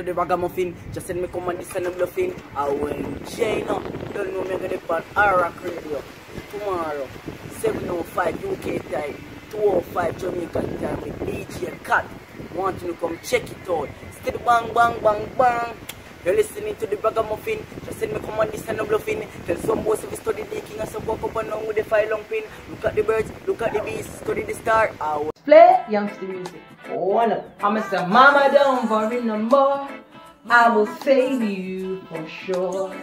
The ragamuffin, just send me come and listen to bluffing. I will China. Don't know me gonna on Arawak Radio tomorrow, 705 UK time, 205 Jamaica time with DJ Kat. Want you to come check it out. Still bang bang bang bang. You're listening to the Ragamuffin. Just send me come and listen to bluffing. Tell some boys if you study the king and some walk up and down with the fire long pin. Look at the birds, look at the bees, study the star. I Play youngster music. One up. I'ma say, Mama, don't worry no more. I will save you for sure.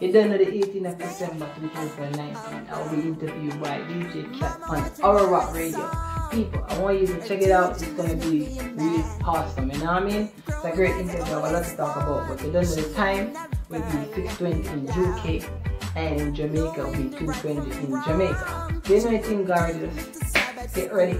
You don't the 18th of December 2019. I will be interviewed by DJ Kat on Arawak Radio. People, I want you to check it out. It's gonna be really awesome. You know what I mean? It's a great interview. I have a lot to talk about. But you don't know the time will be 6:20 in UK and Jamaica will be 2:20 in Jamaica. You know it's. Get ready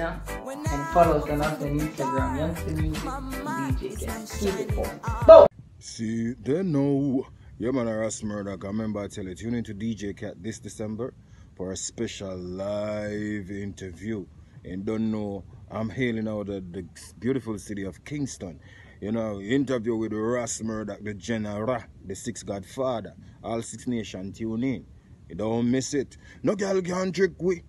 and follow us on Instagram, Youngster Music DJ Kat. Keep it! See, they know. Yeah, man, Ras Murdoch. I remember I tell you, tune into DJ Kat this December for a special live interview. And don't know, I'm hailing out of the beautiful city of Kingston. You know, interview with Ras Murdoch, the General, the Six Godfather. All Six Nation tune in. You don't miss it. No girl can trick we.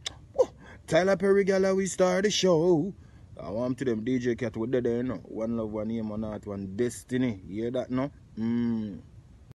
Tyler Perry gala we start the show. I want to them DJ Kat with the you know. One love, one aim, one heart, one destiny. You hear that no? Mmm.